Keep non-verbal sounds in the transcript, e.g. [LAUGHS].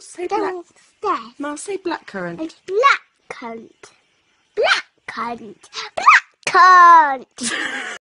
Say black. downstairs. Say blackcurrant. It's blackcurrant. Blackcurrant. Blackcurrant. [LAUGHS]